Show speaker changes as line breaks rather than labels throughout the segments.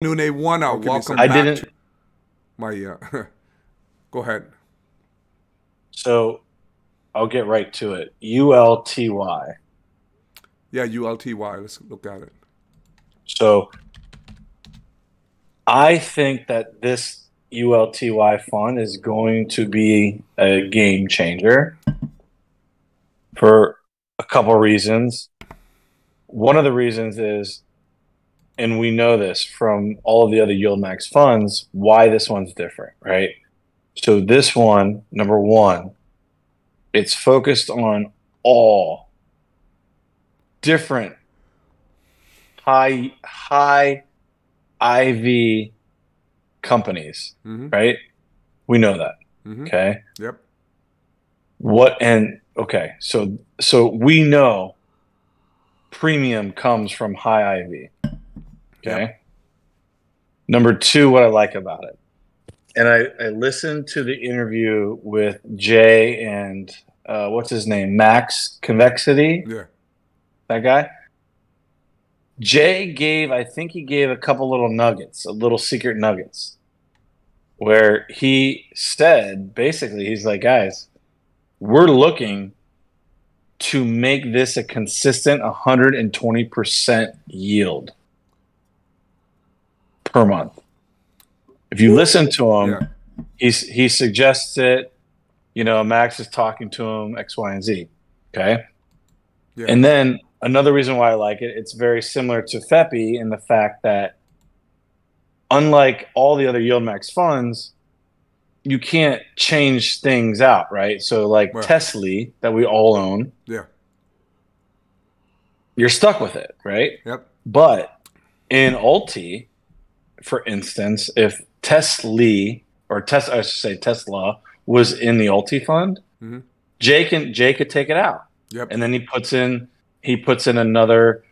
Nune Warner,
Give me
welcome
some-
I didn't.
to my uh, go ahead.
So I'll get right to it. U L T Y.
Yeah, ULTY. Let's look at it.
So I think that this ULTY fund is going to be a game changer for a couple reasons. One of the reasons is, and we know this from all of the other yield max funds, why this one's different, right? So this one, number one, it's focused on all different high high IV companies,
Mm-hmm.
right? We know that.
Mm-hmm.
Okay.
Yep.
What and okay, so so we know premium comes from high IV. Okay. Number two, what I like about it. And I, I listened to the interview with Jay and uh, what's his name? Max Convexity.
Yeah.
that guy. Jay gave, I think he gave a couple little nuggets, a little secret nuggets, where he said basically, he's like, guys, we're looking to make this a consistent 120% yield per month. If you listen to him,
Yeah.
he's, he suggests it. You know, Max is talking to him, X, Y, and Z. Okay.
Yeah.
And then another reason why I like it, it's very similar to FEPI in the fact that unlike all the other yield max funds, you can't change things out, right? So like
Right.
Tesla that we all own,
Yeah.
you're stuck with it, right?
Yep.
But in Ulti, for instance, if Tesla or Tesla, I should say Tesla was in the Ulti fund,
Mhm.
Jay can Jay could take it out,
Yep.
and then he puts in he puts in another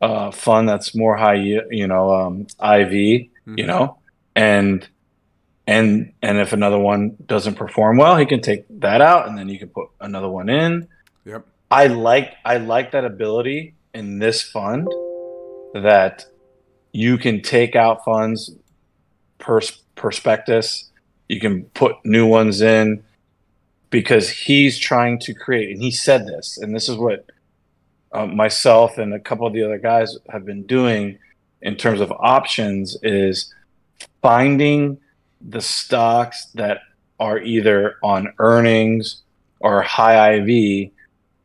uh, fund that's more high, you know, um, IV, you
Mhm.
know, and and and if another one doesn't perform well, he can take that out, and then you can put another one in.
Yep.
I like I like that ability in this fund that you can take out funds per prospectus. You can put new ones in because he's trying to create, and he said this, and this is what uh, myself and a couple of the other guys have been doing in terms of options is finding the stocks that are either on earnings or high IV,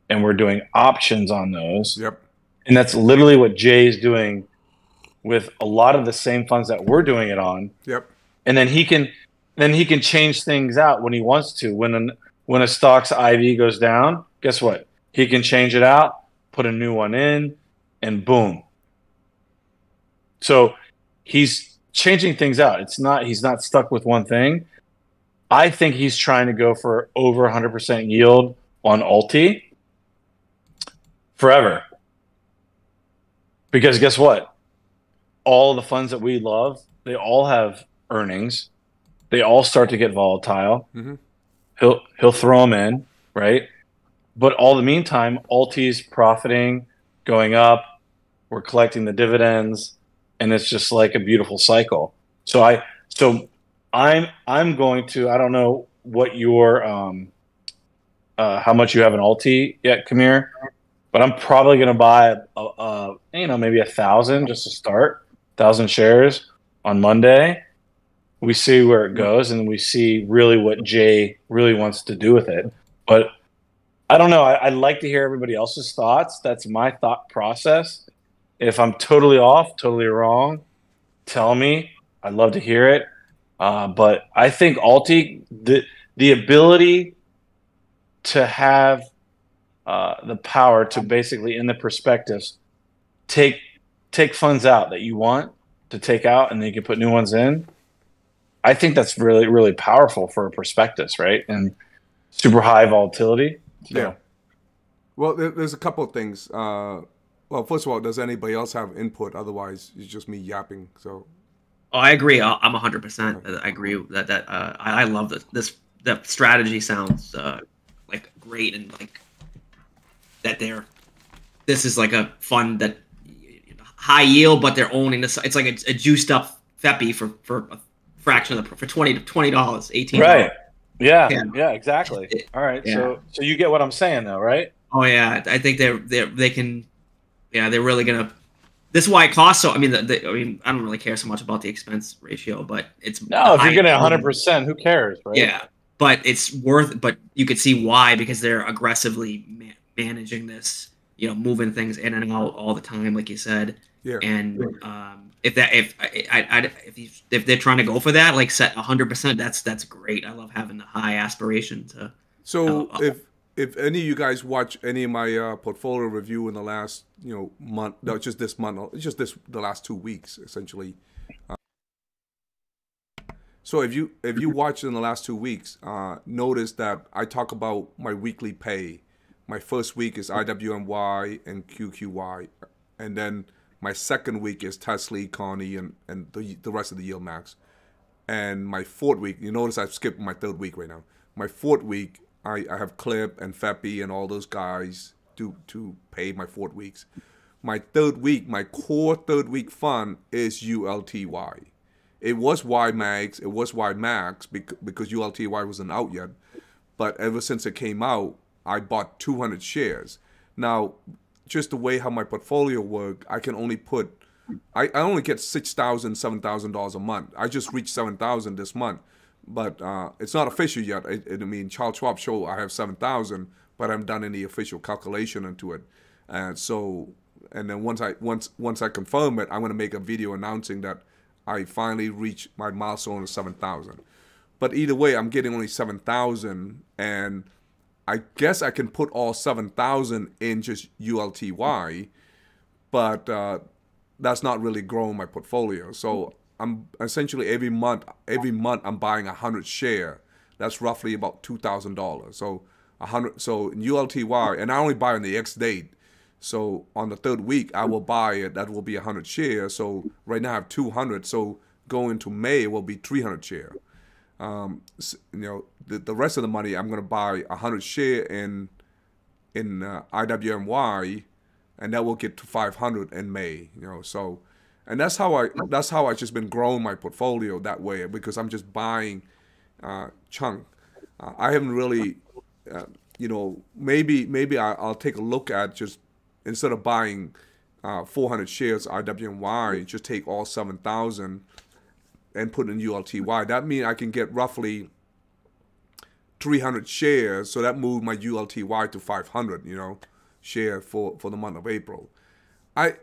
and we're doing options on those.
Yep.
And that's literally what Jay's doing with a lot of the same funds that we're doing it on.
Yep.
And then he can then he can change things out when he wants to. When an when a stock's IV goes down, guess what? He can change it out, put a new one in, and boom. So he's changing things out. It's not he's not stuck with one thing. I think he's trying to go for over 100% yield on Ulti forever. Because guess what? All the funds that we love, they all have earnings. They all start to get volatile.
Mhm.
He'll he'll throw them in, right? But all the meantime, ULTY's profiting, going up. We're collecting the dividends, and it's just like a beautiful cycle. So I so I'm I'm going to I don't know what your um uh, how much you have in ULTY yet, Khmer, but I'm probably going to buy a, a, a you know maybe a thousand just to start, thousand shares on Monday. We see where it goes, and we see really what Jay really wants to do with it. But I don't know. I, I'd like to hear everybody else's thoughts. That's my thought process. If I'm totally off, totally wrong, tell me. I'd love to hear it. Uh, but I think ULTY, the the ability to have uh, the power to basically in the perspectives take take funds out that you want to take out, and then you can put new ones in. I think that's really really powerful for a prospectus, right? And super high volatility. So,
Yeah. Well, there's a couple of things. Uh, well, first of all, does anybody else have input? Otherwise, it's just me yapping. So,
Oh, I agree. I- I'm 100%. I agree that that uh, I, I love this. This the strategy sounds uh, like great and like that they're. This is like a fun that high yield, but they're owning this. It's like a, a juiced up FEPI for for a fraction of the for twenty twenty dollars, eighteen.
Right. Yeah,
Yeah.
yeah. Exactly. All right.
Yeah.
So so you get what I'm saying though, right?
Oh yeah, I think they're they they can. Yeah, they're really gonna. This is why it costs so. I mean, the, the, I mean, I don't really care so much about the expense ratio, but it's
No, if you're getting 100, percent who cares, right?
Yeah, but it's worth. But you could see why because they're aggressively ma- managing this. You know, moving things in and out all the time, like you said.
Yeah.
And um, if that if I, I, I if you, if they're trying to go for that, like set 100, percent that's that's great. I love having the high aspiration to.
So
oh.
if if any of you guys watch any of my uh, portfolio review in the last you know month, no, just this month, no, just this the last two weeks essentially. Uh, so if you if you watch in the last two weeks, uh, notice that I talk about my weekly pay. My first week is IWMY and QQY, and then my second week is Tesla, CONY, and and the the rest of the yield max and my fourth week, you notice I've skipped my third week right now. My fourth week, I, I have KLIP and FEPI and all those guys to to pay my fourth weeks. My third week, my core third week fund is ULTY. It was YMAX, it was YMAX Max because ULTY wasn't out yet. But ever since it came out, I bought 200 shares. Now, just the way how my portfolio work, I can only put I, I only get six thousand, seven thousand dollars a month. I just reached seven thousand this month, but uh, it's not official yet. I, I mean, Charles Schwab show I have seven thousand, but I haven't done any official calculation into it. And so, and then once I once once I confirm it, I'm gonna make a video announcing that I finally reached my milestone of seven thousand. But either way, I'm getting only seven thousand, and I guess I can put all seven thousand in just ULTY, but uh, that's not really growing my portfolio. So I'm essentially every month, every month I'm buying a hundred share. That's roughly about two thousand dollars. So a hundred. So in ULTY, and I only buy on the X date. So on the third week, I will buy it. That will be a hundred share. So right now I have two hundred. So going to May will be three hundred share. Um, you know, the, the rest of the money I'm gonna buy a hundred share in in uh, IWMY, and that will get to 500 in May. You know, so and that's how I that's how I just been growing my portfolio that way because I'm just buying uh, chunk. Uh, I haven't really, uh, you know, maybe maybe I, I'll take a look at just instead of buying uh, 400 shares IWMY, just take all 7,000 and put in ULTY. That means I can get roughly 300 shares, so that moved my ULTY to 500, you know, share for, for the month of April. I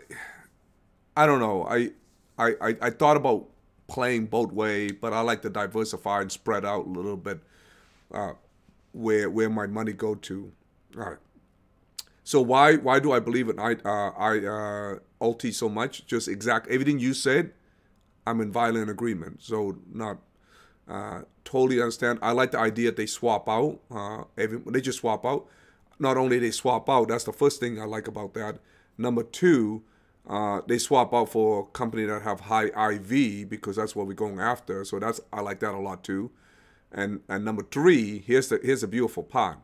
I don't know. I, I I thought about playing both way, but I like to diversify and spread out a little bit uh, where where my money go to. All right. So why why do I believe in I uh, I uh, so much? Just exact everything you said. I'm in violent agreement. So not uh, totally understand. I like the idea they swap out. Uh, every, they just swap out. Not only they swap out, that's the first thing I like about that. Number two, uh, they swap out for a company that have high IV because that's what we're going after. So that's I like that a lot too. And and number three, here's the here's the beautiful part.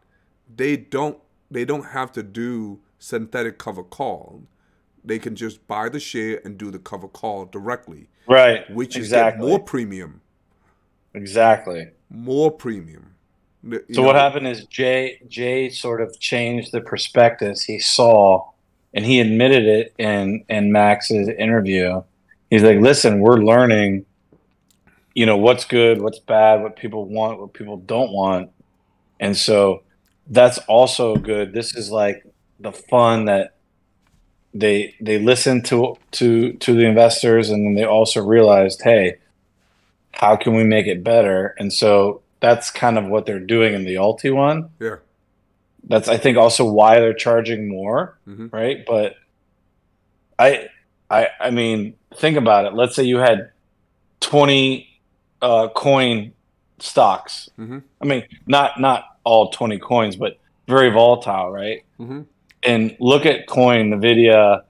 They don't they don't have to do synthetic cover call. They can just buy the share and do the cover call directly,
Right.
which is
exactly.
get more premium
exactly.
more premium. You
So what happened is Jay Jay sort of changed the prospectus he saw, and he admitted it in in Max's interview. He's like, "Listen, we're learning, you know, what's good, what's bad, what people want, what people don't want, and so that's also good. This is like the fun that they they listened to to to the investors, and then they also realized, hey, how can we make it better? And so that's kind of what they're doing in the ULTY one.
Yeah.
That's I think also why they're charging more,
Mhm.
right? But I I I mean, think about it. Let's say you had 20 uh coin stocks.
Mhm.
I mean, not not all 20 coins, but very volatile, right?
hmm
and look at coin nvidia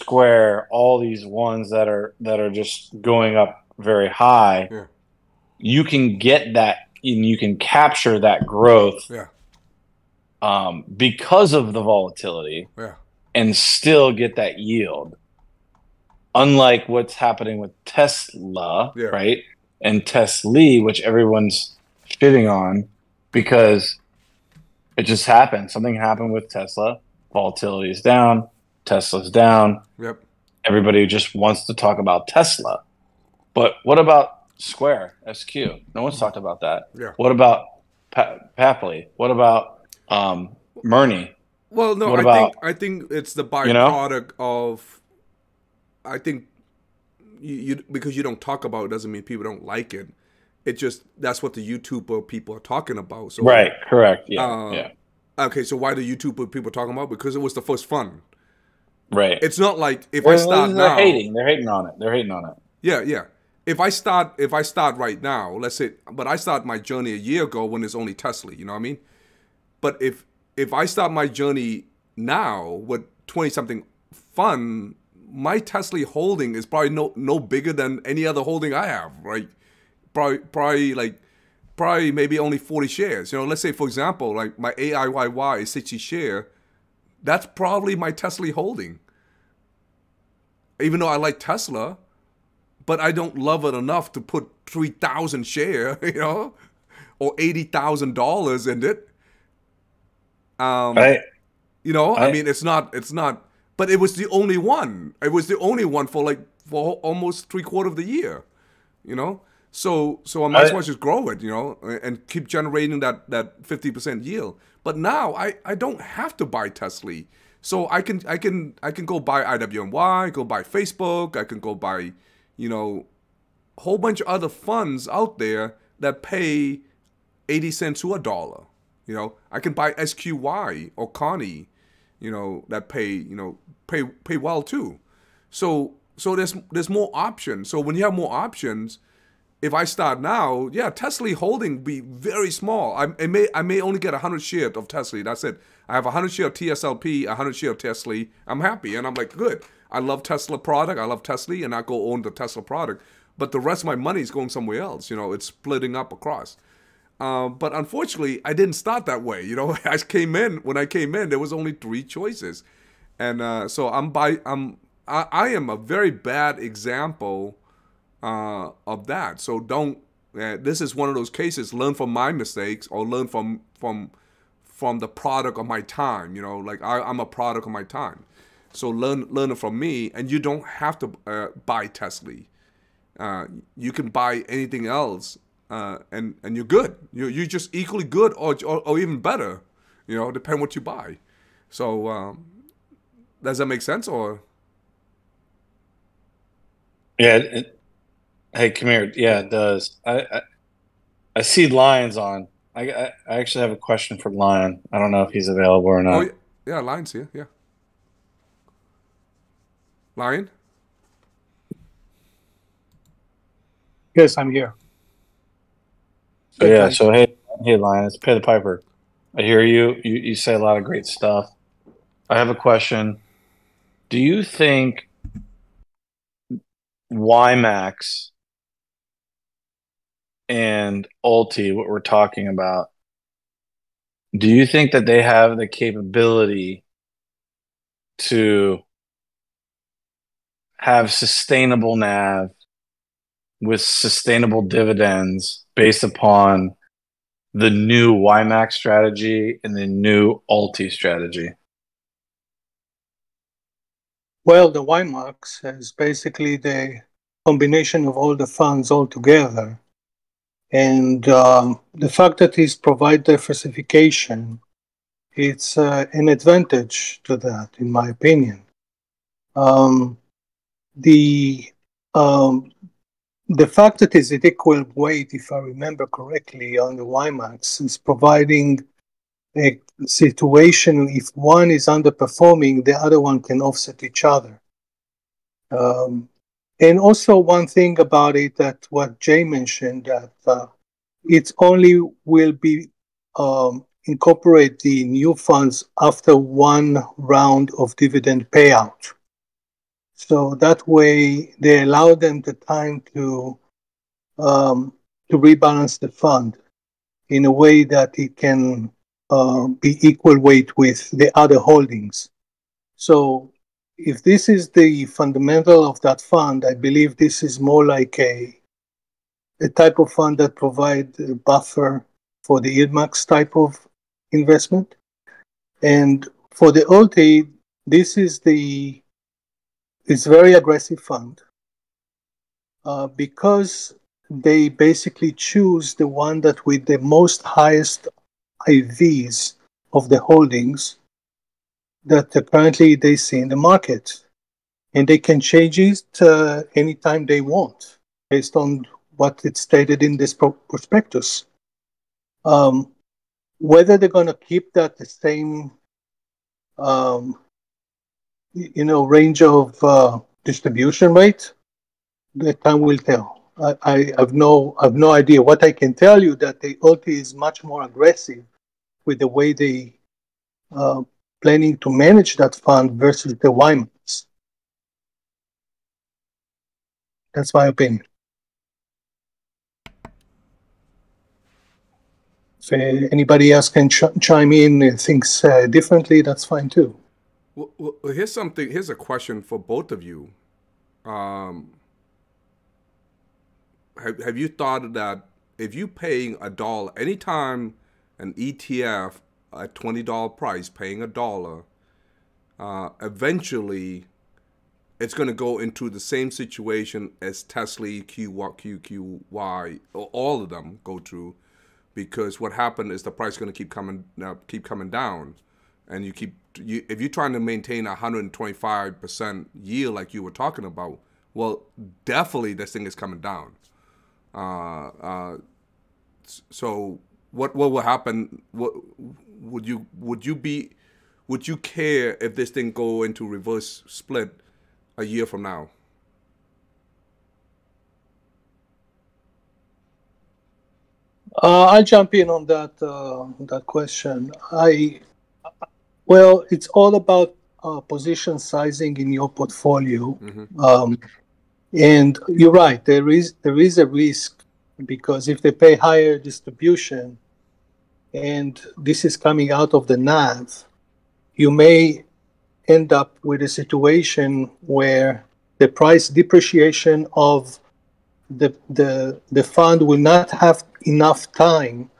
square all these ones that are that are just going up very high
Yeah.
you can get that and you can capture that growth
Yeah.
um, because of the volatility
Yeah.
and still get that yield unlike what's happening with Tesla, right? And Tesla, which everyone's shitting on because it just happened. Something happened with Tesla. Volatility is down. Tesla's down.
Yep.
Everybody just wants to talk about Tesla. But what about Square, SQ? No one's talked about that.
Yeah.
What about pa- Papley? What about um, MRNY?
Well, no,
What
I
about-
think I think it's the
You know?
byproduct of. I think you, you because you don't talk about it doesn't mean people don't like it. It just that's what the YouTuber people are talking about. So
Right, correct. Yeah,
Uh,
yeah.
Okay, so why the YouTuber people talking about? Because it was the first fun.
Right.
It's not like if I
Well,
start
they're
now.
hating. They're hating on it. They're hating on it.
Yeah, yeah. If I start, if I start right now, let's say, but I start my journey a year ago when it's only Tesla. You know what I mean? But if if I start my journey now with twenty something fun, my Tesla holding is probably no no bigger than any other holding I have. Right? Probably probably like probably maybe only forty shares. You know, let's say for example, like my AIYY is sixty share. That's probably my Tesla holding. Even though I like Tesla, but I don't love it enough to put three thousand share, you know, or eighty thousand dollars in it. Um,
Right.
you know, I,
I-
mean, it's not, it's not, but it was the only one. It was the only one for like for almost three quarter of the year, you know. So, so I might as well just grow it, you know, and keep generating that that fifty percent yield. But now I I don't have to buy Tesla, so I can I can I can go buy IWMY, go buy Facebook, I can go buy, you know, a whole bunch of other funds out there that pay 80 cents to a dollar. You know, I can buy SQY or CONY, you know, that pay, you know, pay pay well too. So so there's there's more options. So when you have more options, if I start now, yeah, Tesla holding be very small. I, I may I may only get 100 shares of Tesla. That's it. I have 100 share of TSLP, 100 share of Tesla. I'm happy and I'm like, good. I love Tesla product. I love Tesla and I go own the Tesla product. But the rest of my money is going somewhere else. You know, it's splitting up across. Um, but unfortunately, I didn't start that way. You know, I came in when I came in, there was only three choices, and uh, so I'm by I'm I, I am a very bad example uh, of that. So don't. Uh, this is one of those cases. Learn from my mistakes, or learn from from from the product of my time. You know, like I, I'm a product of my time. So learn learn from me, and you don't have to uh, buy Tesla. Uh, you can buy anything else, uh, and and you're good. You you're just equally good, or, or or even better. You know, depend what you buy. So um, does that make sense? Or
Yeah. It, hey, come here. Yeah, it does. I, I I see Lions on. I, I I actually have a question for Lion. I don't know if he's available or
oh
not.
yeah, yeah, Lion's here. Yeah, Lion.
Yes, I'm here.
So, yeah. So hey, hey, Lion, it's Pay the Piper. I hear you. You you say a lot of great stuff. I have a question. Do you think YMAX and Ulti, what we're talking about, do you think that they have the capability to have sustainable NAV with sustainable dividends based upon the new YMAX strategy and the new ULTY strategy?
Well, the YMAX is basically the combination of all the funds all together. And um, the fact that it provide diversification, it's uh, an advantage to that, in my opinion. Um, the um, the fact that it's at equal weight, if I remember correctly, on the YMAX is providing a situation if one is underperforming, the other one can offset each other. Um, and also one thing about it that what Jay mentioned that uh, it only will be um, incorporate the new funds after one round of dividend payout. So that way they allow them the time to um, to rebalance the fund in a way that it can uh, be equal weight with the other holdings. So if this is the fundamental of that fund, I believe this is more like a a type of fund that provide a buffer for the yield type of investment. And for the OT, this is the it's very aggressive fund uh, because they basically choose the one that with the most highest IVs of the holdings that currently they see in the market. And they can change it uh, anytime they want based on what it's stated in this prospectus. Um, whether they're going to keep that the same, um, you know, range of uh, distribution rate, the time will tell. I, I have no I have no idea. What I can tell you that the OT is much more aggressive with the way they uh, planning to manage that fund versus the YMAX. That's my opinion. If anybody else can ch chime in and thinks uh, differently, that's fine too.
Well, well, here's something. Here's a question for both of you. Um, have Have you thought that if you paying a dollar anytime an ETF a twenty dollar price, paying a dollar, uh, eventually it's going to go into the same situation as Tesla, QQY, all of them go through, because what happened is the price is going to keep coming uh, keep coming down, and you keep you, if you're trying to maintain a 125 percent yield like you were talking about, well, definitely this thing is coming down. Uh, uh, so what what will happen? What would you would you be would you care if this thing go into reverse split a year from now?
Uh, I'll jump in on that uh, that question. I well, it's all about uh, position sizing in your portfolio, mm-hmm. um, and you're right. There is there is a risk because if they pay higher distribution, and this is coming out of the NAV, you may end up with a situation where the price depreciation of the, the, the fund will not have enough time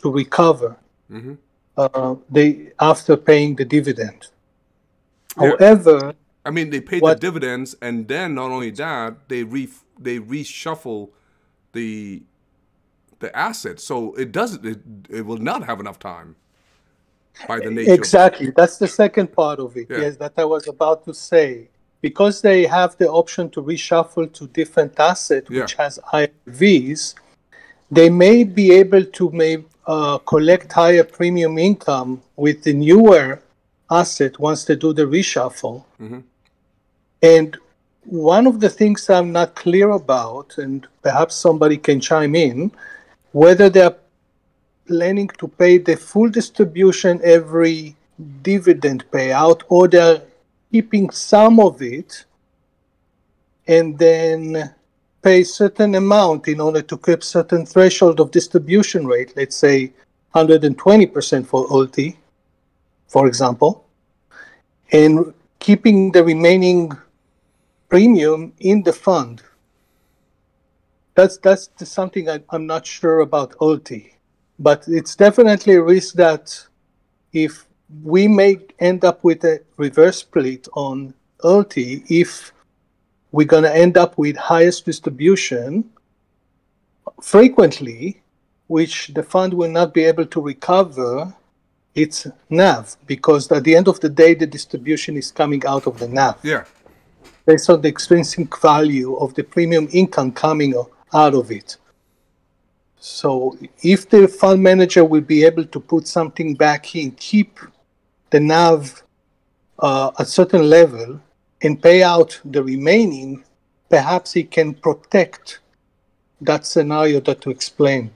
to recover mm-hmm. uh, they, after paying the dividend. Yeah. However,
I mean, they pay what, the dividends, and then not only that, they re they reshuffle the the asset. So it doesn't. It, it will not have enough time. By the nature.
Exactly. That's the second part of it. Yeah. Yes, that I was about to say. Because they have the option to reshuffle to different asset, yeah. which has IVs, they may be able to may, uh, collect higher premium income with the newer asset once they do the reshuffle. Mm-hmm. And one of the things I'm not clear about, and perhaps somebody can chime in, whether they are planning to pay the full distribution every dividend payout or they're keeping some of it and then pay certain amount in order to keep certain threshold of distribution rate let's say 120% for OT for example and keeping the remaining premium in the fund that's that's something I, am not sure about OT, but it's definitely a risk that if we may end up with a reverse split on OT, if we're going to end up with highest distribution frequently, which the fund will not be able to recover its NAV because at the end of the day, the distribution is coming out of the NAV.
Yeah.
Based on the extrinsic value of the premium income coming out of it. So if the fund manager will be able to put something back in, keep the NAV uh, a certain level and pay out the remaining, perhaps he can protect that scenario that to explain,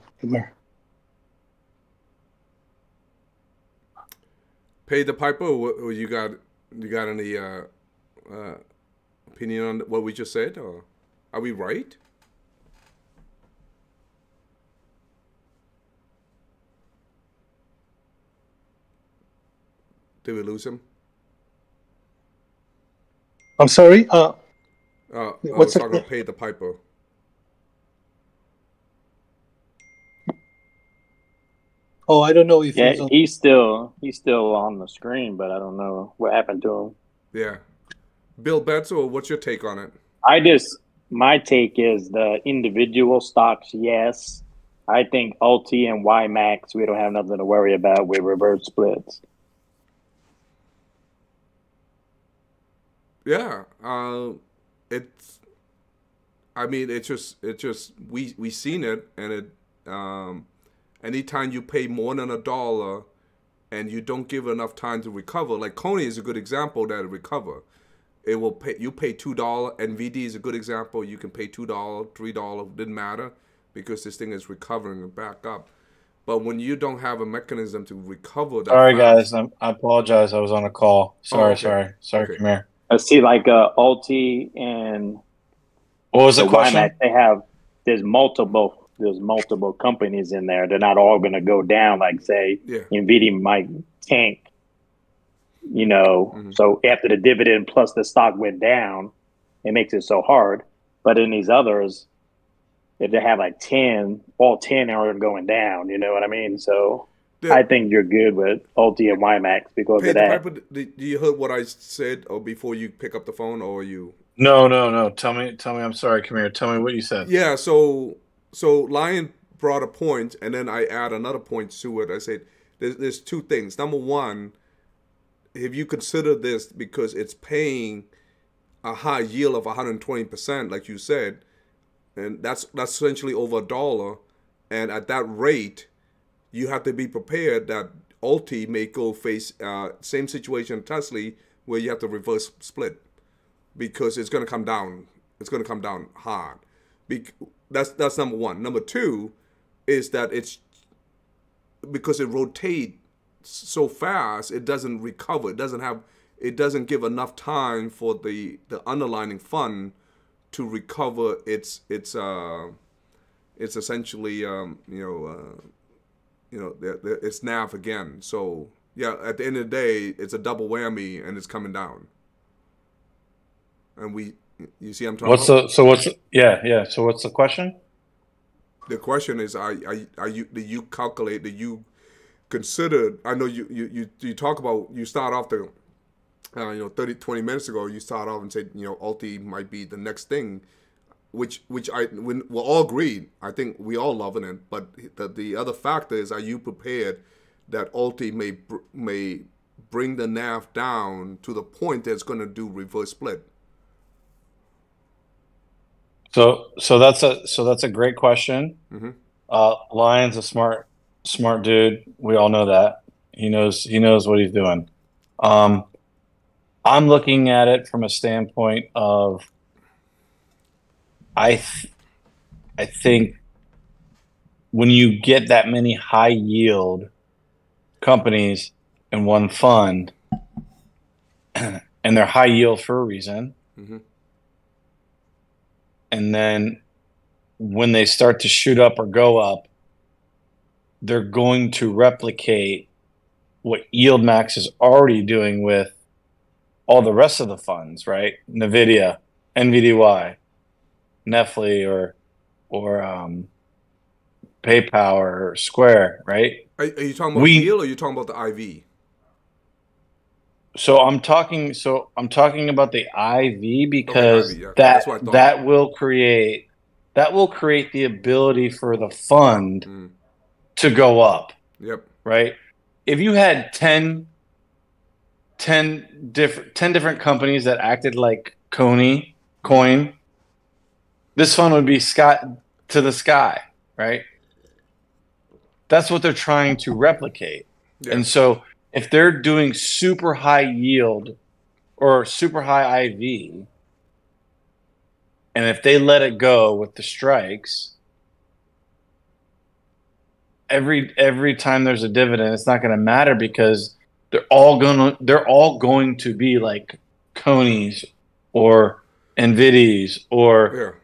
Pay the piper, or you got you got any uh, uh, opinion on what we just said, or are we right? Did we lose him?
I'm sorry. Uh,
Uh, I was
What's the-
talking about pay the piper.
oh, I don't know if
Yeah,
he's on-
he's still he's still on the screen, but I don't know what happened to him.
Yeah. Bill Betzel, what's your take on it?
I just my take is the individual stocks, yes. I think Alt and YMAX, we don't have nothing to worry about with reverse splits.
Yeah, uh, it's. I mean, it's just it's just we we seen it, and it. Um, anytime you pay more than a dollar, and you don't give enough time to recover, like CONY is a good example that it recover. It will pay. You pay two dollar. NVD is a good example. You can pay two dollar, three dollar, didn't matter, because this thing is recovering and back up. But when you don't have a mechanism to recover that,
Sorry,
fast-
guys. I'm, I apologize. I was on a call. Sorry,
okay.
sorry, sorry.
Okay.
Come here.
I see like uh Alt and
What was
the
the question?
YMAX, they have there's multiple there's multiple companies in there. They're not all gonna go down like say
Yeah.
Nvidia might tank. You know,
Mhm.
so after the dividend plus the stock went down, it makes it so hard. But in these others, if they have like ten, all ten are going down. You know what I mean? So
The-
I think you're good with Ulti and YMAX because
Pay
of that.
piper. Do do you heard what I said, or before you pick up the phone, or you?
No, no, no. Tell me, tell me. I'm sorry. Come here. Tell me what you said.
Yeah. So so Lion brought a point, and then I add another point to it. I said there's there's two things. Number one, if you consider this because it's paying a high yield of 120 percent, like you said, and that's that's essentially over a dollar, and at that rate, you have to be prepared that Ulti may go face uh, same situation Tesla where you have to reverse split because it's going to come down. It's going to come down hard. Bec- that's that's number one. Number two is that it's because it rotates so fast, it doesn't recover. It doesn't have. It doesn't give enough time for the the underlying fund to recover its its uh it's essentially um you know uh you know the, the, it's nav again. So yeah, at the end of the day, it's a double whammy and it's coming down. And we, you see, I'm talking.
What's
about?
the? So what's? Yeah, yeah. So what's the question?
the question is are, are, are you do you calculate do you consider i know you you you, you talk about you start off the uh, you know 30 20 minutes ago you start off and say you know ulti might be the next thing which which i when we're all agreed i think we all loving it but the, the other factor is are you prepared that ULTY may may bring the nav down to the point that it's going to do reverse split
So, so that's a so that's a great question.
Mhm.
Uh, Lion's a smart smart dude. We all know that. He knows he knows what he's doing. Um, I'm looking at it from a standpoint of I th- I think when you get that many high yield companies in one fund and they're high yield for a reason
Mhm.
and then when they start to shoot up or go up they're going to replicate what yield max is already doing with all the rest of the funds right nvidia nvdy Netflix or or um, PayPal or Square, right?
are, are you talking about
We-
yield or are you talking about the iv
So I'm talking. So I'm talking about the IV because
IV, yeah.
that
That's what I thought.
that will create that will create the ability for the fund
Mm.
to go up,
yep
right? If you had 10, 10 different 10 different companies that acted like CONY coin, this fund would be sky to the sky, right? That's what they're trying to replicate.
Yeah.
And so if they're doing super high yield or super high IV, and if they let it go with the strikes, every every time there's a dividend, it's not going to matter because they're all going to they're all going to be like CONY's or Nvidias or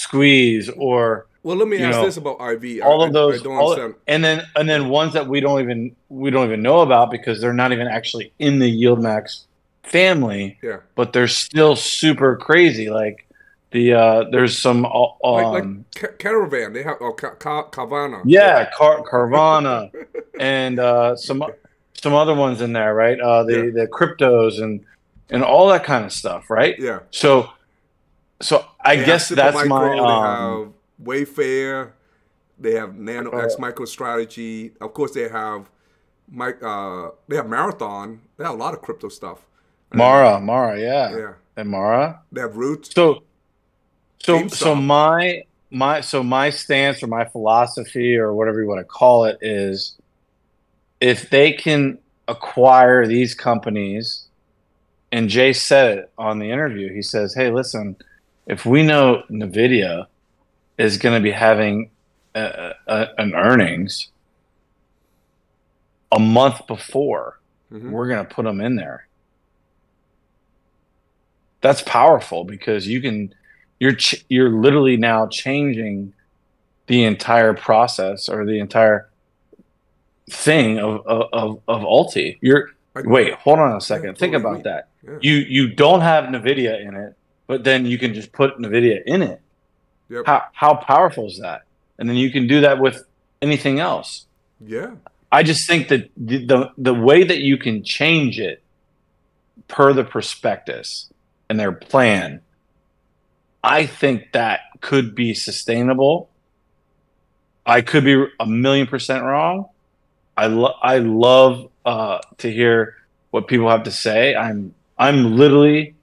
Squeeze or
Well, let me ask
know,
this about IV.
all
I-
of those all- and then and then ones that we don't even we don't even know about because they're not even actually in the yield max family,
Yeah.
but they're still super crazy. Like the uh, there's some uh,
Like,
um,
like Ca- Caravan, they have oh, Ca- Ca- Carvana.
yeah, Car- Carvana and uh, some some other ones in there, right? Uh, the
Yeah.
the cryptos and and all that kind of stuff, right?
Yeah.
So so I
They
guess that's
Supermicro,
my
They
um,
have Wayfair. They have Nano X
Uh,
MicroStrategy. Of course, they have Mike. Uh, they have Marathon. They have a lot of crypto stuff.
Mara, Mara, yeah,
Yeah.
and Mara.
They have Roots.
So, so,
GameStop.
so my my so my stance or my philosophy or whatever you want to call it is, if they can acquire these companies, and Jay said it on the interview. He says, "Hey, listen, if we know Nvidia is going to be having a, a, an earnings a month before."
Mhm.
we're going to put them in there. That's powerful because you can you're ch- you're literally now changing the entire process or the entire thing of of of, of ULTY. You're wait, hold on a second. Think about that. You you don't have Nvidia in it, but then you can just put Nvidia in it.
Yep.
How how powerful is that? And then you can do that with anything else.
Yeah.
I just think that the, the the way that you can change it per the prospectus and their plan, I think that could be sustainable. I could be a million percent wrong. I lo- I love uh, to hear what people have to say. I'm I'm literally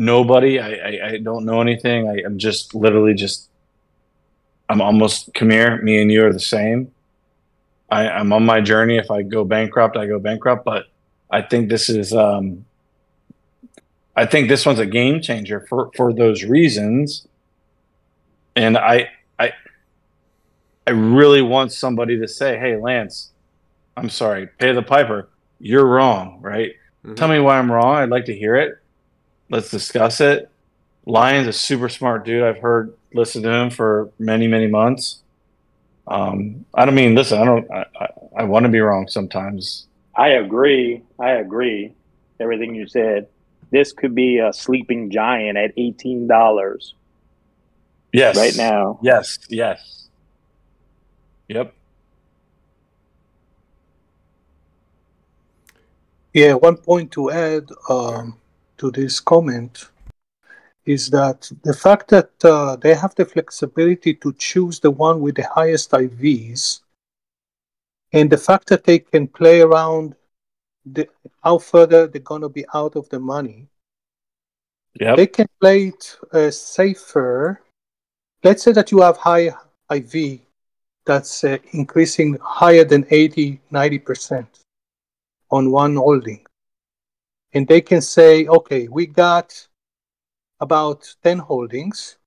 nobody. I, I, I don't know anything. I, I'm just literally just. I'm almost come here. Me and you are the same. I, I'm on my journey. If I go bankrupt, I go bankrupt. But I think this is, um, I think this one's a game changer for for those reasons. And I, I, I really want somebody to say, "Hey, Lance, I'm sorry, pay the piper. You're wrong, right?
Mhm.
Tell me why I'm wrong. I'd like to hear it. Let's discuss it." Lion's a super smart dude. I've heard listen to him for many many months. Um, I don't mean listen. I don't. I, I, I want to be wrong sometimes.
I agree. I agree. Everything you said. This could be a sleeping giant at eighteen dollars
Yes.
right now.
Yes. Yes. Yep.
Yeah, one point to add um, to this comment is that the fact that uh, they have the flexibility to choose the one with the highest IVs, and the fact that they can play around the, how further they're going to be out of the money,
Yep.
they can play it uh, safer. Let's say that you have high IV that's uh, increasing higher than 80, 90% on one holding. And they can say, okay, we got about 10 holdings,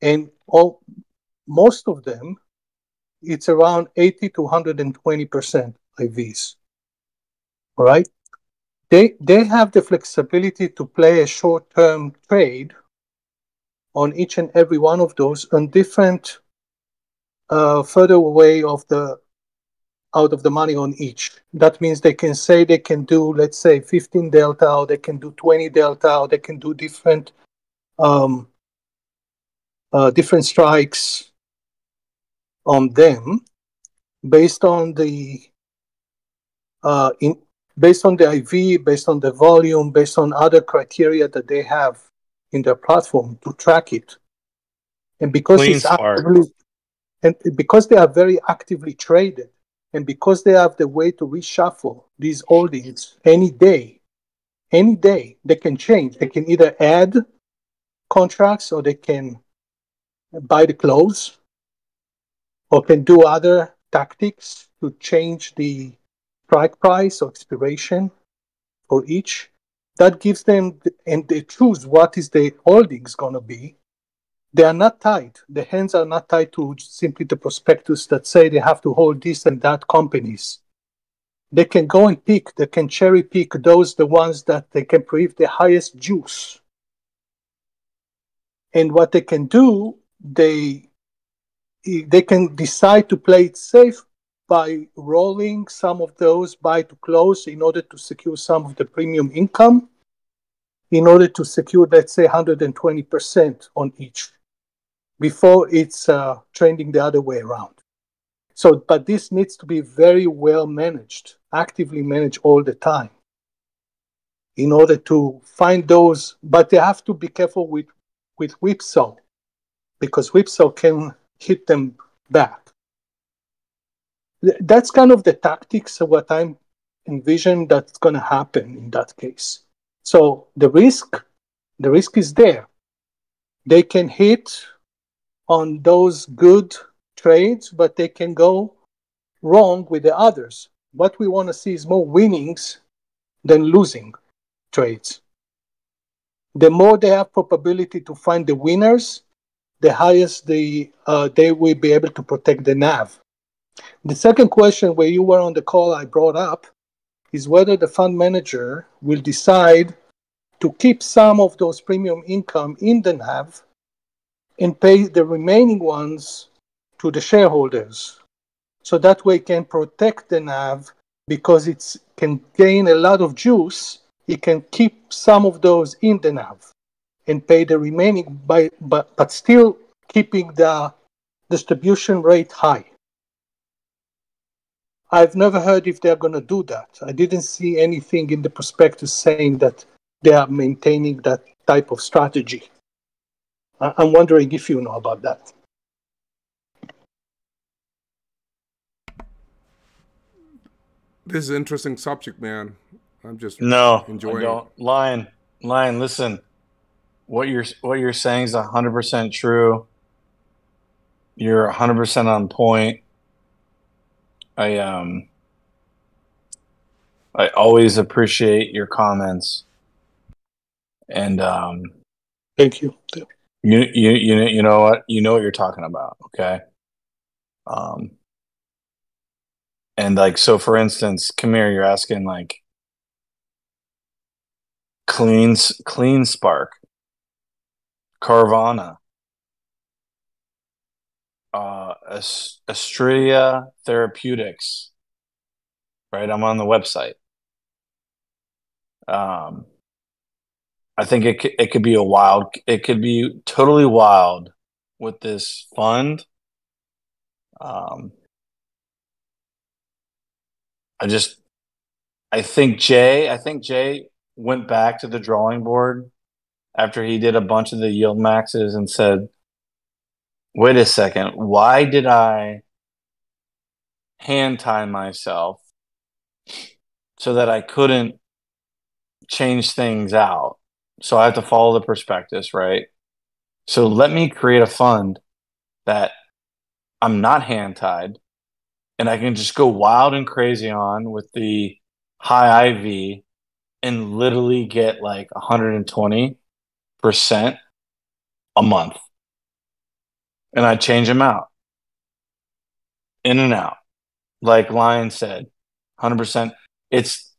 and all, most of them, it's around 80 to 120% IVs. All right? They, they have the flexibility to play a short term trade on each and every one of those on different uh, further away of the out of the money on each. That means they can say they can do, let's say, 15 delta, or they can do 20 delta, or they can do different um, uh, different strikes on them based on the uh, in based on the IV, based on the volume, based on other criteria that they have in their platform to track it. And because
Clean
it's actively, and because they are very actively traded, and because they have the way to reshuffle these holdings any day, any day they can change. They can either add contracts or they can buy the close or can do other tactics to change the strike price or expiration for each. That gives them, and they choose what is the holdings going to be. They are not tied. The hands are not tied to simply the prospectus that say they have to hold this and that companies. They can go and pick, they can cherry pick those, the ones that they can prove the highest juice. And what they can do, they they can decide to play it safe by rolling some of those buy to close in order to secure some of the premium income, in order to secure, let's say, 120% on each before it's uh, trending the other way around. So, but this needs to be very well managed, actively managed all the time in order to find those, but they have to be careful with, with whipsaw because whipsaw can hit them back that's kind of the tactics of what I'm envision that's going to happen in that case. So the risk, the risk is there. They can hit on those good trades, but they can go wrong with the others. What we want to see is more winnings than losing trades. The more they have probability to find the winners, the highest the uh, they will be able to protect the NAV. The second question, where you were on the call, I brought up is whether the fund manager will decide to keep some of those premium income in the NAV and pay the remaining ones to the shareholders. So that way it can protect the NAV because it can gain a lot of juice. It can keep some of those in the NAV and pay the remaining by but, but still keeping the distribution rate high. I've never heard if they're going to do that. I didn't see anything in the prospectus saying that they are maintaining that type of strategy. I'm wondering if you know about that.
This is an interesting subject, man. I'm just
no
enjoying
I don't. It. Lion, Lion, listen. What you're what you're saying is hundred percent true. You're hundred percent on point. I um I always appreciate your comments. And um
thank you.
You you you you know what? You know what you're talking about, okay? Um and like so for instance, come here, you're asking like clean CleanSpark carvana uh, Astria Therapeutics. Right, I'm on the website. Um, I think it it could be a wild. It could be totally wild with this fund. Um, I just, I think Jay. I think Jay went back to the drawing board after he did a bunch of the yield maxes and said, wait a second, why did I hand tie myself so that I couldn't change things out? So I have to follow the prospectus, right? So let me create a fund that I'm not hand tied and I can just go wild and crazy on with the high IV and literally get like 120% a month and I change them out, in and out, like Lion said, hundred percent. It's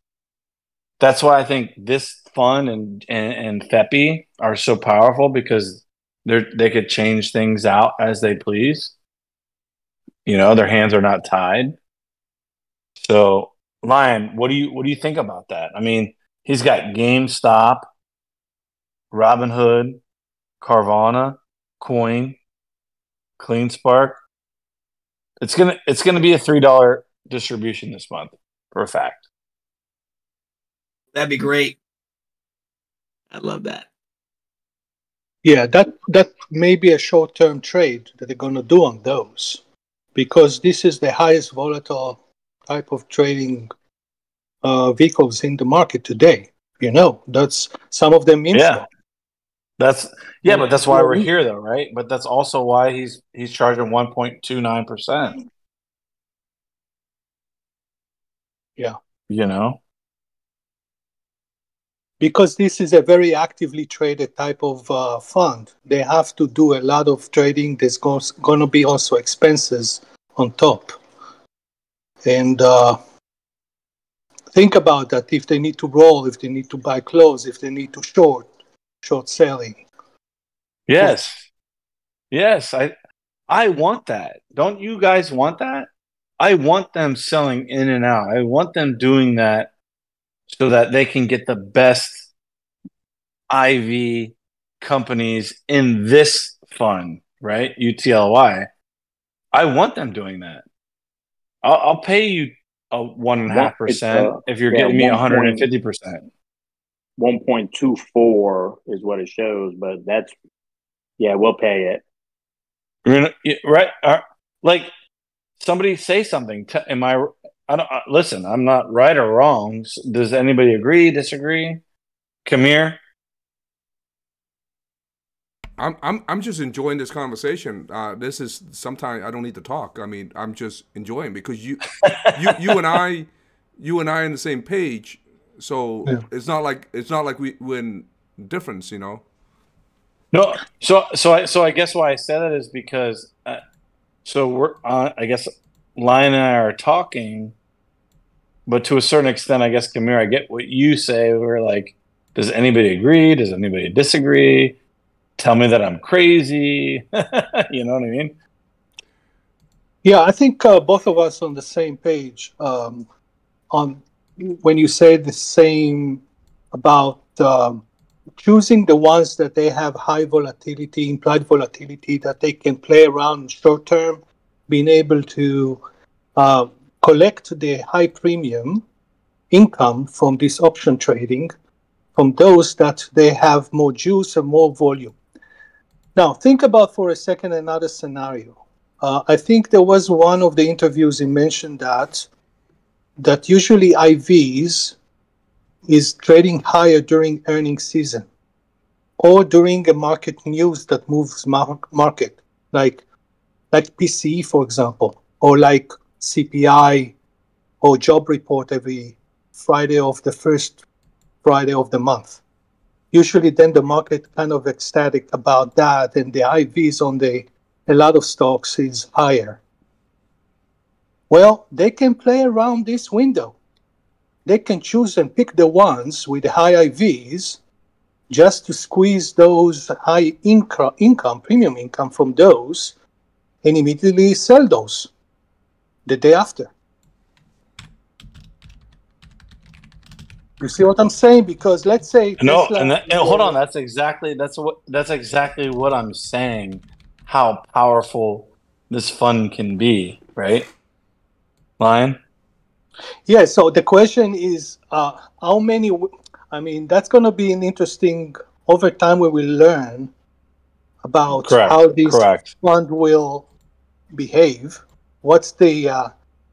that's why I think this fun and and, and FEPI are so powerful because they they could change things out as they please. You know, their hands are not tied. So, Lion, what do you what do you think about that? I mean, he's got GameStop, Robinhood, Carvana, Coin, CleanSpark. It's gonna it's gonna be a three dollar distribution this month for a fact.
That'd be great. I love that.
Yeah, that that may be a short term trade that they're gonna do on those, because this is the highest volatile type of trading uh, vehicles in the market today. You know, that's some of them.
Yeah. That's yeah, but that's why we're here, though, right? But that's also why he's he's charging one point two nine percent.
Yeah,
you know,
because this is a very actively traded type of uh, fund. They have to do a lot of trading. There's going to be also expenses on top, and uh, think about that. If they need to roll, if they need to buy clothes, if they need to short short selling.
Yes. Yes, I I want that. Don't you guys want that? I want them selling in and out. I want them doing that so that they can get the best IV companies in this fund, right? ULTY. I want them doing that. I'll, I'll pay you a one and a half percent
uh,
if you're
yeah,
getting me
one
one hundred and fifty percent.
1.24 is what it shows, but that's yeah, we'll pay it.
Gonna, right? Uh, like somebody say something. T- am I? I don't uh, listen. I'm not right or wrong. Does anybody agree? Disagree? Come here.
I'm I'm I'm just enjoying this conversation. Uh, this is sometimes I don't need to talk. I mean, I'm just enjoying because you you you and I you and I are on the same page. So
Yeah.
it's not like it's not like we we're in difference, you know.
No, so so I so I guess why I said that is because uh, so we're uh, I guess Lion and I are talking, but to a certain extent, I guess Khmer, I get what you say. We're like, does anybody agree? Does anybody disagree? Tell me that I'm crazy. you know what I mean?
Yeah, I think uh, both of us on the same page. Um, on when you say the same about um, choosing the ones that they have high volatility, implied volatility, that they can play around short term, being able to uh, collect the high premium income from this option trading, from those that they have more juice and more volume. Now, think about for a second another scenario. Uh, I think there was one of the interviews he mentioned that that usually IVs is trading higher during earnings season or during a market news that moves mar- market, like like PCE for example, or like CPI or job report every Friday of the first Friday of the month. Usually, then the market kind of ecstatic about that, and the IVs on the a lot of stocks is higher. Well, they can play around this window. They can choose and pick the ones with high IVs just to squeeze those high income, premium income from those and immediately sell those the day after. You see what I'm saying? Because let's say
No,
Tesla-
and, that, and hold on. That's exactly that's what that's exactly what I'm saying. How powerful this fund can be, right? Lion.
Yeah, so the question is uh, how many? I mean, that's going to be an interesting over time we will learn about
Correct.
how this
Correct.
fund will behave. What's the uh,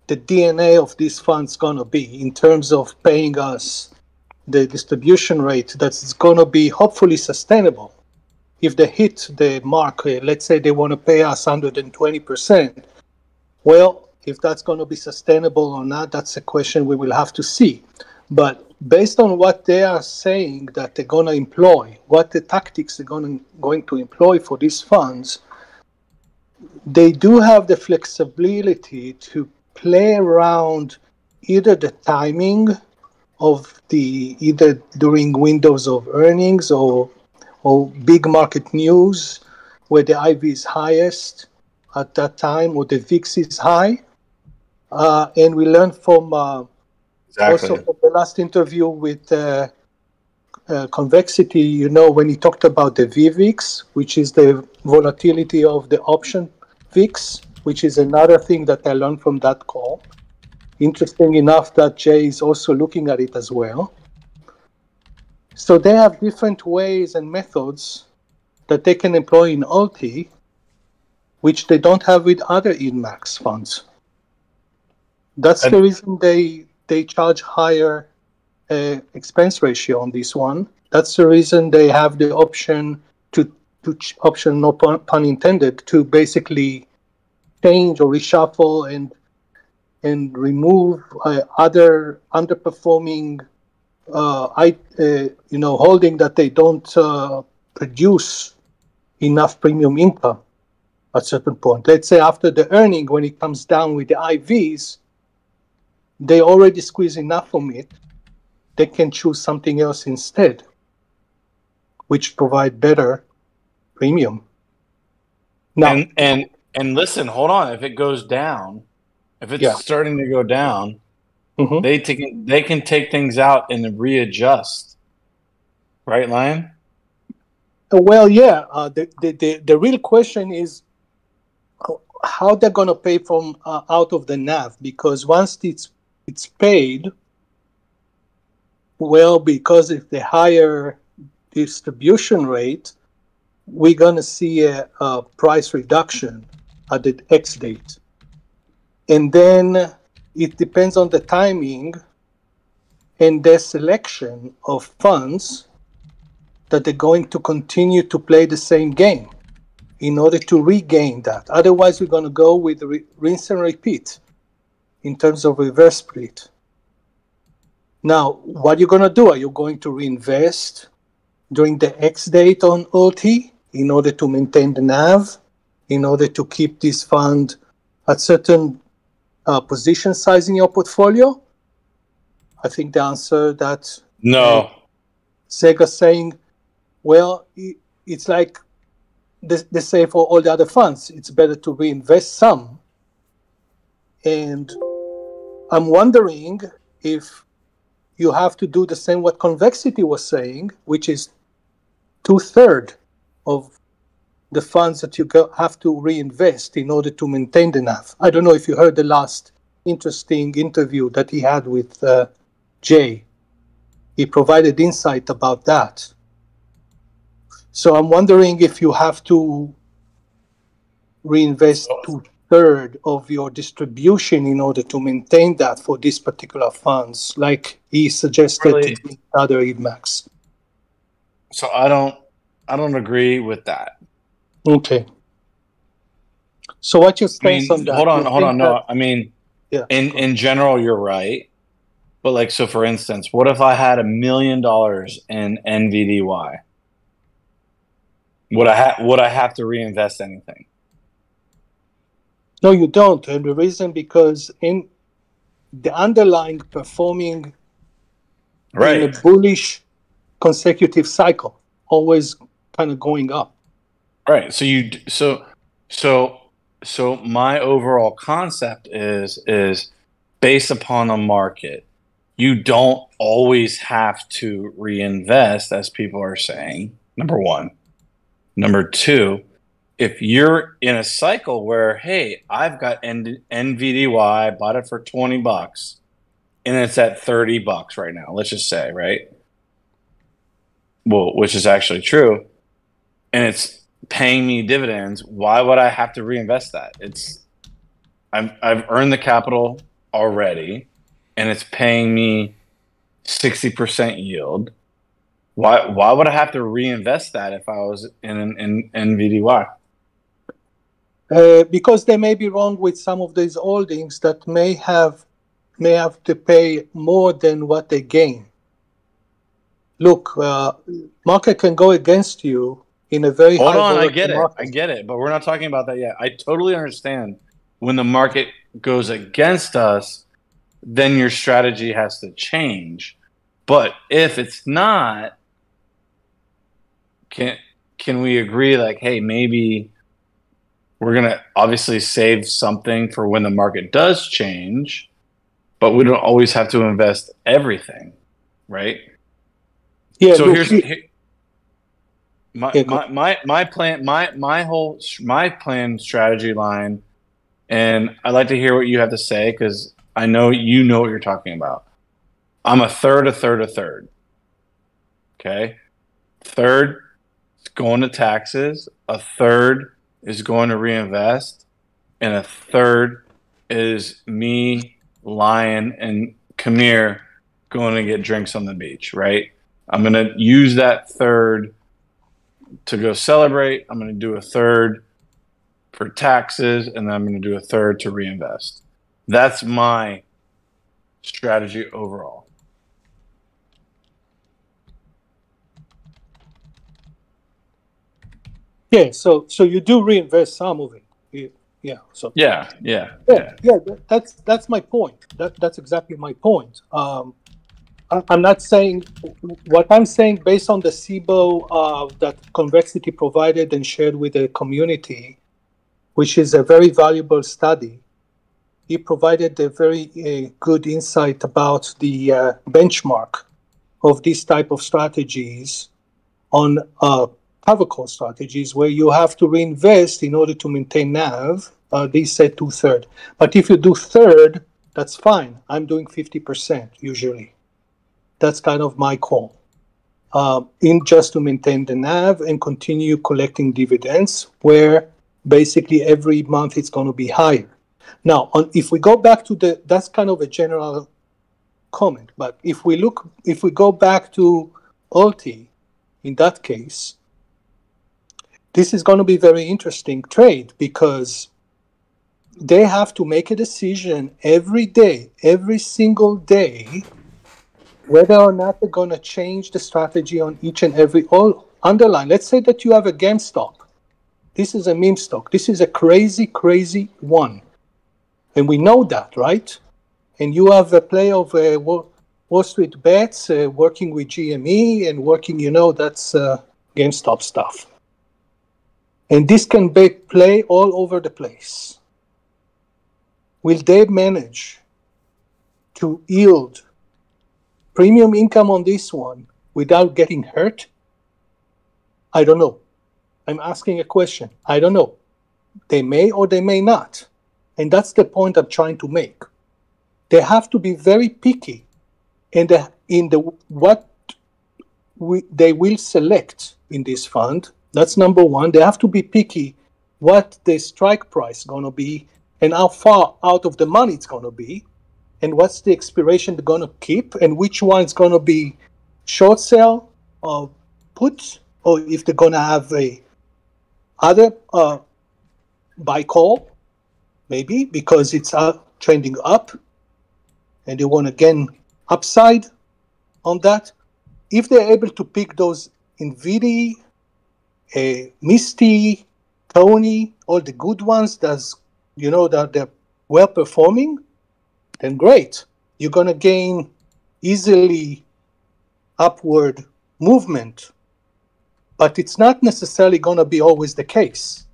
the DNA of these funds going to be in terms of paying us the distribution rate that's going to be hopefully sustainable? If they hit the mark, uh, let's say they want to pay us 120 percent, well, if that's going to be sustainable or not, that's a question we will have to see. But based on what they are saying that they're going to employ, what the tactics they're going to, going to employ for these funds, they do have the flexibility to play around either the timing of the either during windows of earnings or or big market news where the IV is highest at that time or the VIX is high. Uh, and we learned from uh,
Exactly.
also from the last interview with uh, uh, Convexity, you know, when he talked about the VVIX, which is the volatility of the option VIX, which is another thing that I learned from that call. Interesting enough that Jay is also looking at it as well. So they have different ways and methods that they can employ in ULTY, which they don't have with other INMAX funds. That's
And-
the reason they they charge higher uh, expense ratio on this one. That's the reason they have the option option no pun, pun intended to basically change or reshuffle and and remove uh, other underperforming uh, I, uh, you know holding that they don't uh, produce enough premium income at certain point. Let's say after the earning, when it comes down with the IVs, they already squeeze enough from it. They can choose something else instead, which provide better premium. Now,
and and and listen, hold on. If it goes down, If it's
Yeah.
starting to go down,
Mhm.
they take they can take things out and readjust. Right, Lion?
Well, yeah. Uh, the, the, the, the real question is uh, how they're going to pay from uh, out of the NAV because once it's it's paid, well, because if the higher distribution rate, we're going to see a, a price reduction at the X date, and then it depends on the timing and their selection of funds that they're going to continue to play the same game in order to regain that. Otherwise, we're going to go with re- rinse and repeat in terms of reverse split. Now, what are you're going to do? Are you going to reinvest during the X date on ULTY in order to maintain the NAV, in order to keep this fund at certain uh, position size in your portfolio? I think the answer that
No.
Sega saying, well, it's like they, they say for all the other funds, it's better to reinvest some. And I'm wondering if you have to do the same what Convexity was saying, which is two third of the funds that you go, have to reinvest in order to maintain the NAV. I don't know if you heard the last interesting interview that he had with uh, Jay he provided insight about that. So I'm wondering if you have to reinvest two third of your distribution in order to maintain that for these particular funds, like he suggested
Really?
to other EMAX.
So I don't I don't agree with that.
Okay. So what's your
I mean,
on that?
hold on,
You
hold on. No,
that-
I mean,
Yeah.
in in general, you're right. But like, so for instance, what if I had a million dollars in NVDY? Would I have would I have to reinvest anything?
No, you don't. And the reason because in the underlying performing right. in a bullish consecutive cycle, always kind of going up.
Right. So you so so so my overall concept is is based upon the market. You don't always have to reinvest as people are saying. Number 1. Number 2, if you're in a cycle where hey, I've got N- NVDY, bought it for 20 bucks and it's at 30 bucks right now. Let's just say, right? Well, which is actually true and it's paying me dividends, why would I have to reinvest that? It's I've I've earned the capital already, and it's paying me sixty percent yield. Why why would I have to reinvest that if I was in an in, NVDY?
Uh, because they may be wrong with some of these holdings that may have may have to pay more than what they gain. Look, uh, market can go against you in a very
Hold on, I get it. I get it, but we're not talking about that yet. I totally understand when the market goes against us, then your strategy has to change. But if it's not, can can we agree like, hey, maybe we're gonna obviously save something for when the market does change, but we don't always have to invest everything, right?
Yeah,
so here's
he-
here- my,
Yeah,
my, my my plan my my whole my plan strategy line and i'd like to hear what you have to say because i know you know what you're talking about. I'm a third a third a third. Okay? Third is going to taxes a third is going to reinvest and a third is me lion and Khmer going to get drinks on the beach right? I'm going to use that third to go celebrate. I'm going to do a third for taxes, and then I'm going to do a third to reinvest. That's my strategy overall.
yeah. So so you do reinvest some of it. Yeah. yeah so
Yeah, yeah,
yeah, yeah. that- That's that's my point. That that's exactly my point. Um, I'm not saying what I'm saying based on the SIBO uh, that Convexity provided and shared with the community, which is a very valuable study. he provided a very uh, good insight about the uh, benchmark of these type of strategies on uh, cover call strategies where you have to reinvest in order to maintain NAV. Uh, they said two third, but if you do third, that's fine. I'm doing fifty percent usually. That's kind of my call. Uh, in just to maintain the NAV and continue collecting dividends, where basically every month it's going to be higher. Now, on, if we go back to the, that's kind of a general comment. But if we look, if we go back to ULTY, in that case, this is going to be very interesting trade because they have to make a decision every day, every single day, whether or not they're going to change the strategy on each and every all underline. Let's say that you have a GameStop. This is a meme stock. This is a crazy, crazy one. And we know that, right? And you have a play of uh, Wall Street bets, uh, working with GME and working, you know, that's uh, GameStop stuff. And this can be play all over the place. Will they manage to yield premium income on this one without getting hurt? I don't know. I'm asking a question. I don't know. They may or they may not. And that's the point I'm trying to make. They have to be very picky in the in the what we, they will select in this fund. That's number one. They have to be picky what the strike price going to be and how far out of the money it's going to be and what's the expiration they're going to keep and which one is going to be short sale or put or if they're going to have a other uh, buy call maybe because it's uh, trending up and they want again upside on that. If they're able to pick those NVIDIA, uh, MSTY, CONY, all the good ones that's you know that they're well performing, then great. You're gonna gain easily upward movement. But it's not necessarily gonna be always the case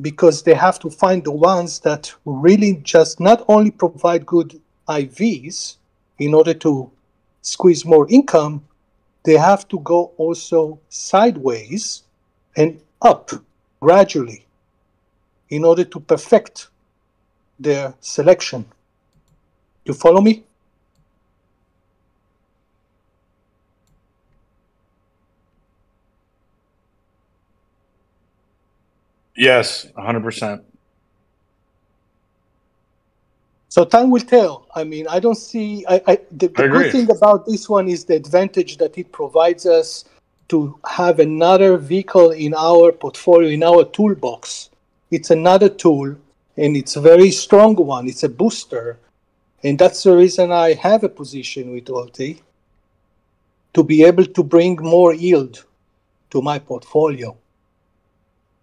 because they have to find the ones that really just not only provide good IVs in order to squeeze more income, they have to go also sideways and up gradually in order to perfect their selection. You follow me?
Yes, 100%.
So time will tell. I mean, I don't see. I, I the, the I good thing about this one is the advantage that it provides us to have another vehicle in our portfolio, in our toolbox. It's another tool, and it's a very strong one. It's a booster, and that's the reason I have a position with ULTY to be able to bring more yield to my portfolio.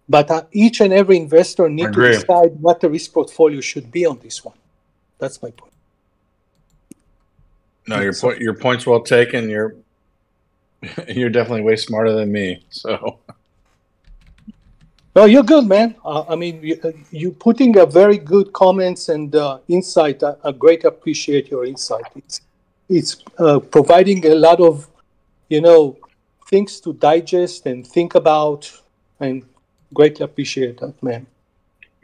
But uh, each and every investor need to decide what the risk portfolio should be on this one. That's my point.
No, your point. Your point's well taken. You're you're definitely way smarter than me. So.
No, you're good, man. Uh, I mean, you, uh, you putting a very good comments and uh, insight. I, I greatly appreciate your insight. It's it's uh, providing a lot of, you know, things to digest and think about, and greatly appreciate that, man.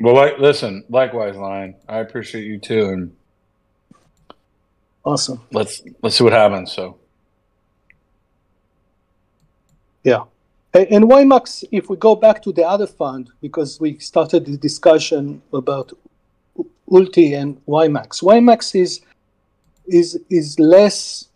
Well, like, listen, likewise, Lion. I appreciate you too, and
awesome.
Let's let's see what happens. So,
yeah, and YMAX. If we go back to the other fund, because we started the discussion about ULTY and YMAX. YMAX is is is less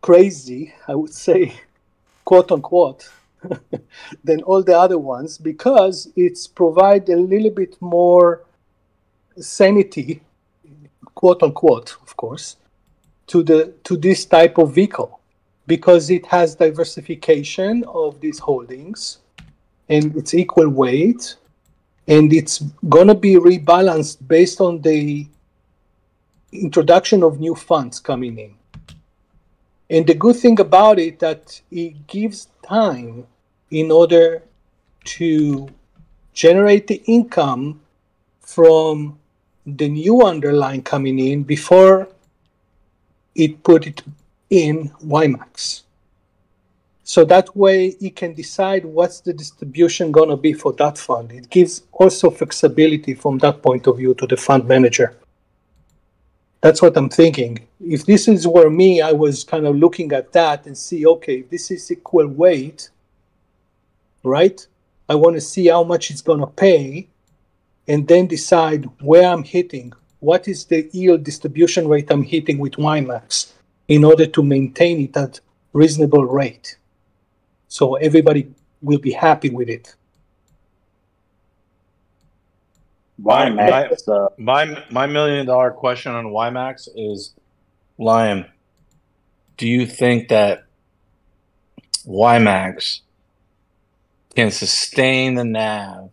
crazy, I would say, quote unquote, than all the other ones because it's provide a little bit more sanity, quote unquote, of course, to the to this type of vehicle because it has diversification of these holdings and it's equal weight and it's gonna be rebalanced based on the introduction of new funds coming in. And the good thing about it that it gives time in order to generate the income from the new underlying coming in before it put it in YMAX. So that way it can decide what's the distribution going to be for that fund. It gives also flexibility from that point of view to the fund manager. That's what I'm thinking. If this is where me, I was kind of looking at that and see, okay, this is equal weight, right? I want to see how much it's going to pay and then decide where I'm hitting. What is the yield distribution rate I'm hitting with YMAX in order to maintain it at reasonable rate. So everybody will be happy with it.
YMAX, uh,
My my million dollar question on YMAX is, Lion, do you think that YMAX can sustain the NAV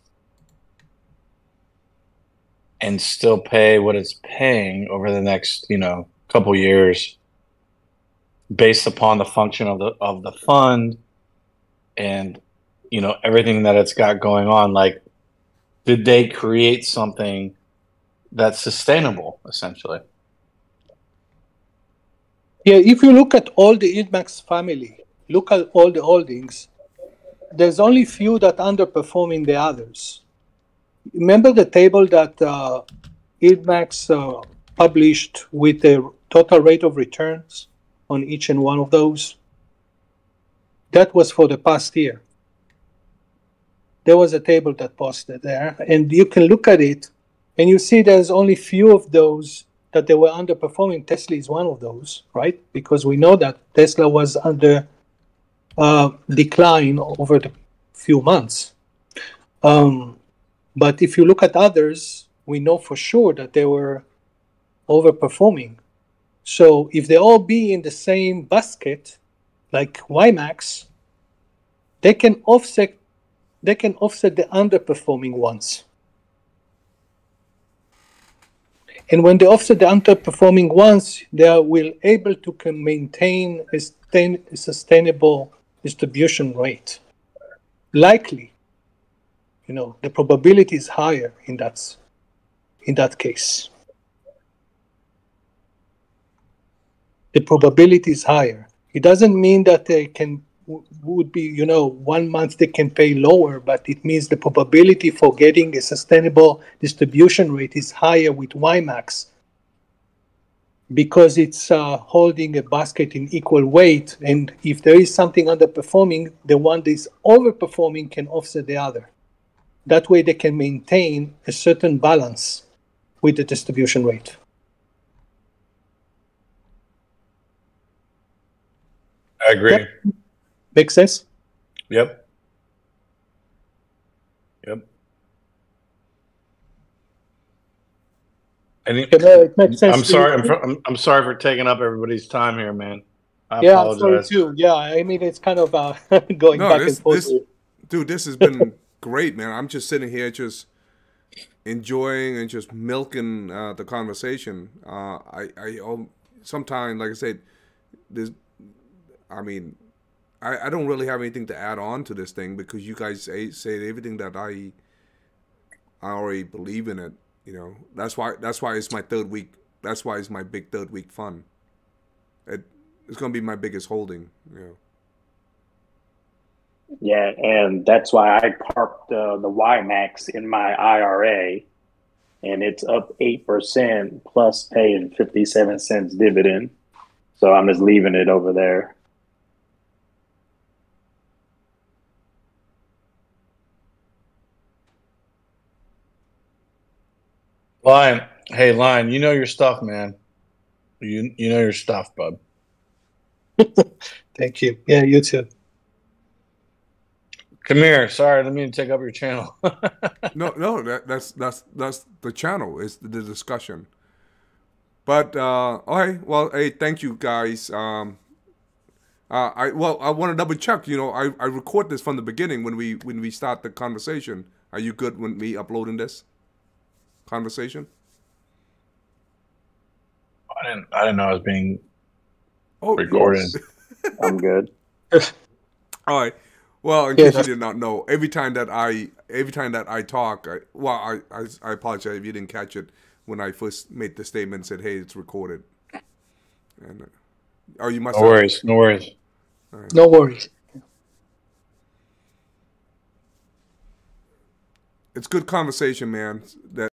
and still pay what it's paying over the next, you know, couple years based upon the function of the of the fund and you know everything that it's got going on like did they create something that's sustainable essentially
Yeah, if you look at all the IDMAX family, look at all the holdings, there's only few that underperforming the others. Remember the table that uh, uh, published with the total rate of returns on each and one of those? That was for the past year. There was a table that posted there, and you can look at it, and you see there's only few of those that they were underperforming. Tesla is one of those, right? Because we know that Tesla was under uh, decline over the few months. Um, but if you look at others, we know for sure that they were overperforming. So if they all be in the same basket, like YMAX, they can offset they can offset the underperforming ones. And when they offset the underperforming ones, they will able to maintain a, sustain, a sustainable distribution rate. Likely, you know, the probability is higher in that in that case. The probability is higher. It doesn't mean that they can would be, you know, one month they can pay lower, but it means the probability for getting a sustainable distribution rate is higher with YMAX because it's uh, holding a basket in equal weight. And if there is something underperforming, the one that is overperforming can offset the other. That way, they can maintain a certain balance with the distribution rate.
I agree
Make sense?
yep yep Any,
You know, it makes sense.
I'm sorry. I'm, fr- I'm, I'm sorry for taking up everybody's time here, man. I
yeah, I'm sorry
apologize.
too. Yeah, I mean, it's kind of uh, going
No,
back
this-
and forth.
this- dude this has been great man i'm just sitting here just enjoying and just milking uh, the conversation uh, i i um, sometimes like i said there's i mean I, I don't really have anything to add on to this thing because you guys say, say everything that i i already believe in it you know that's why that's why it's my third week that's why it's my big third week fun it, it's gonna be my biggest holding you know
yeah, and that's why I parked uh, the YMAX in my IRA, and it's up eight percent plus paying fifty-seven cents dividend. So I'm just leaving it over there.
Lion, hey Lion, you know your stuff, man. You you know your stuff, bud.
Thank you. Yeah, you too.
Khmer. Sorry, I didn't mean to take up your channel.
No, no, that, that's that's that's the channel. Is the discussion. But uh, okay, well, hey, thank you guys. Um, uh, I well, I want to double check. You know, I, I record this from the beginning when we when we start the conversation. Are you good when me uploading this conversation?
I didn't I didn't know I was being
Oh,
recorded.
I'm good.
All right. Well, in
Yeah,
case you did not know, every time that I every time that I talk, I, well, I, I I apologize if you didn't catch it, when I first made the statement. Said, "Hey, it's recorded." And uh, oh, you must.
No
have-
worries. No worries.
No worries.
It's good conversation, man. That